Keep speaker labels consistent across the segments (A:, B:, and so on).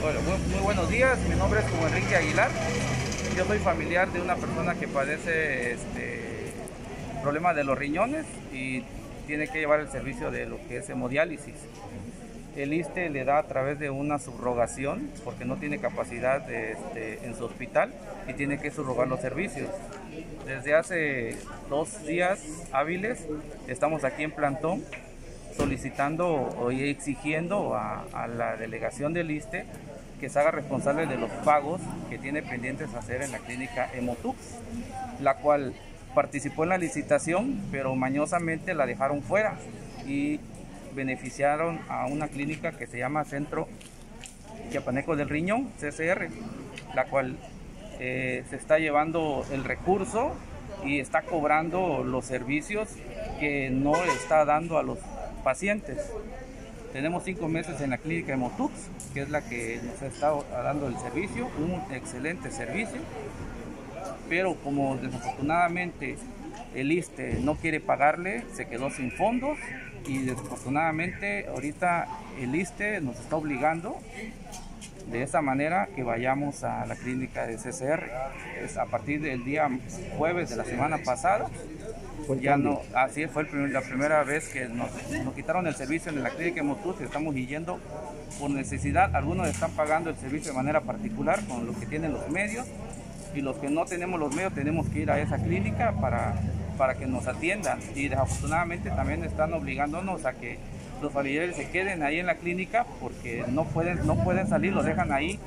A: Muy buenos días, mi nombre es Juan Enrique Aguilar. Yo soy familiar de una persona que padece este problema de los riñones y tiene que llevar el servicio de lo que es hemodiálisis. El ISTE le da a través de una subrogación porque no tiene capacidad este, en su hospital y tiene que subrogar los servicios. Desde hace dos días hábiles estamos aquí en plantón solicitando o exigiendo a, la delegación del ISTE que se haga responsable de los pagos que tiene pendientes hacer en la clínica Emotux, la cual participó en la licitación, pero mañosamente la dejaron fuera y beneficiaron a una clínica que se llama Centro Chiapaneco del Riñón, CCR, la cual eh, se está llevando el recurso y está cobrando los servicios que no está dando a los pacientes. Tenemos cinco meses en la clínica de Motux, que es la que nos ha estado dando el servicio, un excelente servicio, pero como desafortunadamente el ISTE no quiere pagarle, se quedó sin fondos y desafortunadamente ahorita el ISTE nos está obligando de esa manera que vayamos a la clínica de CCR. Es a partir del día jueves de la semana pasada. Ya no, así fue el primer- la primera vez que nos, nos quitaron el servicio en la clínica de Motus y estamos yendo por necesidad. Algunos están pagando el servicio de manera particular con los que tienen los medios y los que no tenemos los medios tenemos que ir a esa clínica para, para que nos atiendan. Y desafortunadamente también están obligándonos a que los familiares se queden ahí en la clínica porque no pueden, no pueden salir, los dejan ahí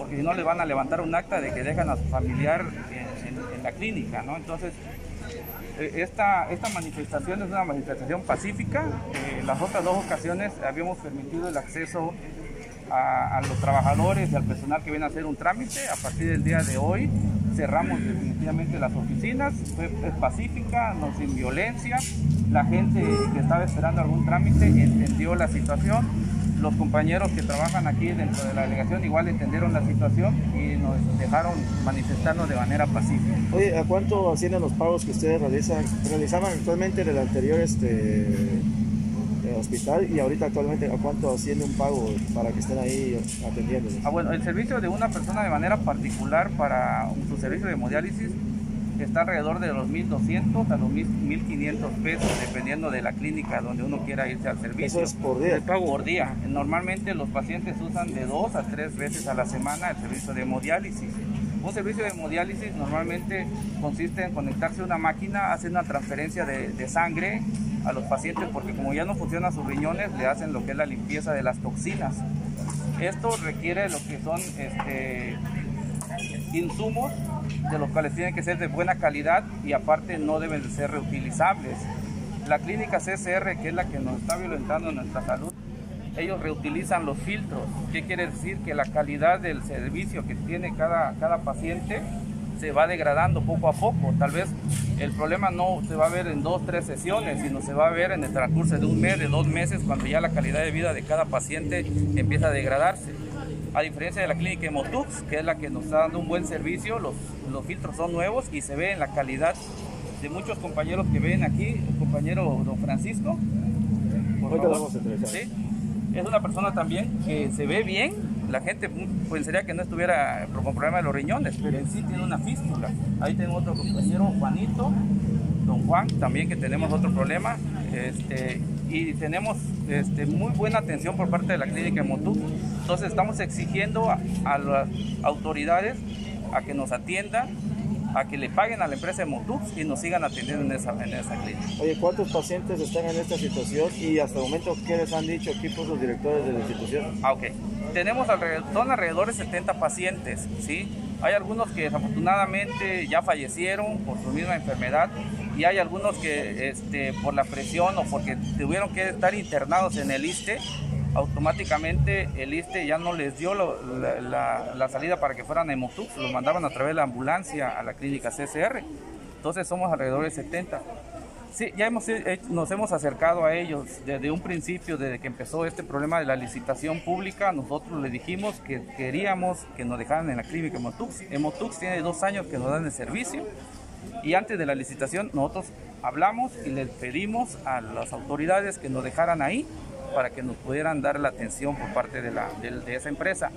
A: porque si no les van a levantar un acta de que dejan a su familiar en, la clínica, ¿no? Entonces, eh, esta, esta manifestación es una manifestación pacífica. Eh, las otras dos ocasiones habíamos permitido el acceso a los trabajadores y al personal que viene a hacer un trámite. A partir del día de hoy cerramos definitivamente las oficinas. Fue pacífica, no sin violencia. La gente que estaba esperando algún trámite entendió la situación. Los compañeros que trabajan aquí dentro de la delegación igual entendieron la situación y nos dejaron manifestarnos de manera pacífica.
B: Oye, ¿a cuánto ascienden los pagos que ustedes realizan, realizaban actualmente en el anterior este, eh, hospital y ahorita actualmente a cuánto asciende un pago para que estén ahí atendiendo?
A: Ah, bueno, el servicio de una persona de manera particular para su servicio de hemodiálisis está alrededor de los 1.200 a los 1.500 pesos, dependiendo de la clínica donde uno quiera irse al servicio.
B: Eso es por día.
A: El pago por día. Normalmente los pacientes usan de dos a tres veces a la semana el servicio de hemodiálisis. Un servicio de hemodiálisis normalmente consiste en conectarse a una máquina, hacer una transferencia de, sangre a los pacientes porque como ya no funcionan sus riñones, le hacen lo que es la limpieza de las toxinas. Esto requiere lo que son este, insumos de los cuales tienen que ser de buena calidad y aparte no deben de ser reutilizables. La clínica CSR, que es la que nos está violentando nuestra salud, ellos reutilizan los filtros. ¿Qué quiere decir? Que la calidad del servicio que tiene cada, cada paciente se va degradando poco a poco. Tal vez el problema no se va a ver en dos, tres sesiones, sino se va a ver en el transcurso de un mes, de dos meses, cuando ya la calidad de vida de cada paciente empieza a degradarse. A diferencia de la clínica de Motux, que es la que nos está dando un buen servicio, los, los filtros son nuevos y se ve en la calidad de muchos compañeros que ven aquí, el compañero don Francisco. por favor.
B: vamos a entrevistar.
A: Sí. Es una persona también que se ve bien. La gente pensaría que no estuviera con problema de los riñones, pero en sí tiene una fístula. Ahí tengo otro compañero, Juanito, don Juan, también que tenemos otro problema. Este, y tenemos este, muy buena atención por parte de la clínica de Motú. Entonces estamos exigiendo a, a las autoridades a que nos atiendan, a que le paguen a la empresa de Motux y nos sigan atendiendo en esa, en esa clínica.
B: Oye, ¿cuántos pacientes están en esta situación y hasta el momento qué les han dicho aquí por los directores de la institución?
A: Ah, ok. Tenemos alrededor, son alrededor de 70 pacientes, ¿sí? Hay algunos que desafortunadamente ya fallecieron por su misma enfermedad y hay algunos que este, por la presión o porque tuvieron que estar internados en el ISTE, automáticamente el ISTE ya no les dio lo- la, la- la salida para que fueran a Hemotux, los mandaban a través de la ambulancia a la clínica CCR. Entonces somos alrededor de 70. Sí, ya hemos, he- nos hemos acercado a ellos desde un principio, desde que empezó este problema de la licitación pública. Nosotros les dijimos que queríamos que nos dejaran en la clínica Emotux. Emotux tiene dos años que nos dan el servicio y antes de la licitación nosotros hablamos y les pedimos a las autoridades que nos dejaran ahí para que nos pudieran dar la atención por parte de, la, de, esa empresa.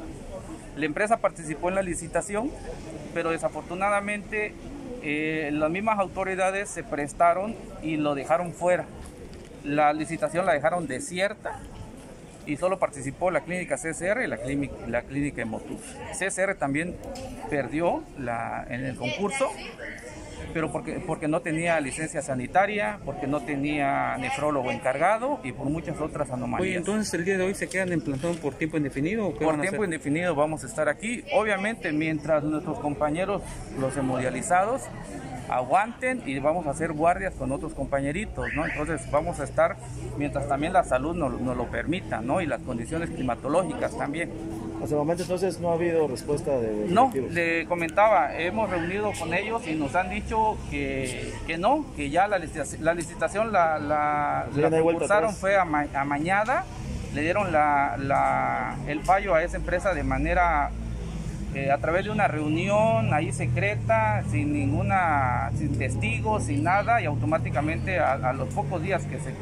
A: La empresa participó en la licitación, pero desafortunadamente eh, las mismas autoridades se prestaron y lo dejaron fuera. La licitación la dejaron desierta y solo participó la clínica CSR y la clínica, la clínica CSR también perdió en el concurso, pero porque, porque no tenía licencia sanitaria, porque no tenía nefrólogo encargado y por muchas otras anomalías.
C: Oye, entonces el día de hoy se quedan en plantón por tiempo indefinido. ¿o
A: por tiempo indefinido vamos a estar aquí. Obviamente, mientras nuestros compañeros, los hemodializados, aguanten y vamos a hacer guardias con otros compañeritos, ¿no? Entonces vamos a estar mientras también la salud nos, lo permita, ¿no? Y las condiciones climatológicas también.
B: Hasta el momento entonces no ha habido respuesta de...
A: No, le comentaba, hemos reunido con ellos y nos han dicho que, que no, que ya la licitación la, licitación la, la, la fue amañada, le dieron la, el fallo a esa empresa de manera eh, a través de una reunión ahí secreta, sin ninguna, sin testigos, sin nada, y automáticamente a, los pocos días que se,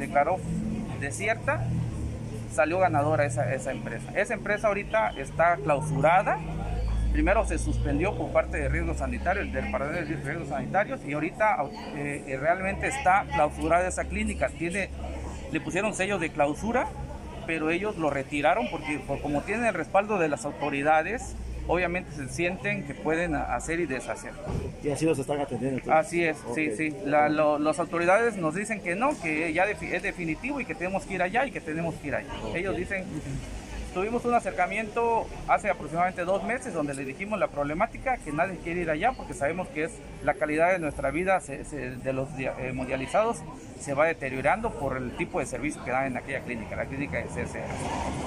A: declaró desierta, salió ganadora esa, esa empresa. Esa empresa ahorita está clausurada. Primero se suspendió por parte de riesgos sanitarios, del Departamento de Riesgos Sanitarios, y ahorita eh, realmente está clausurada esa clínica. Tiene, le pusieron sellos de clausura pero ellos lo retiraron porque como tienen el respaldo de las autoridades, obviamente se sienten que pueden hacer y deshacer.
B: Y así los están atendiendo.
A: Así es, sí, sí. las autoridades nos dicen que no, que ya es definitivo y que tenemos que ir allá y que tenemos que ir allá. Ellos dicen Tuvimos un acercamiento hace aproximadamente dos meses donde le dijimos la problemática, que nadie quiere ir allá porque sabemos que es la calidad de nuestra vida de los eh, mundializados se va deteriorando por el tipo de servicio que dan en aquella clínica, la clínica de CSR.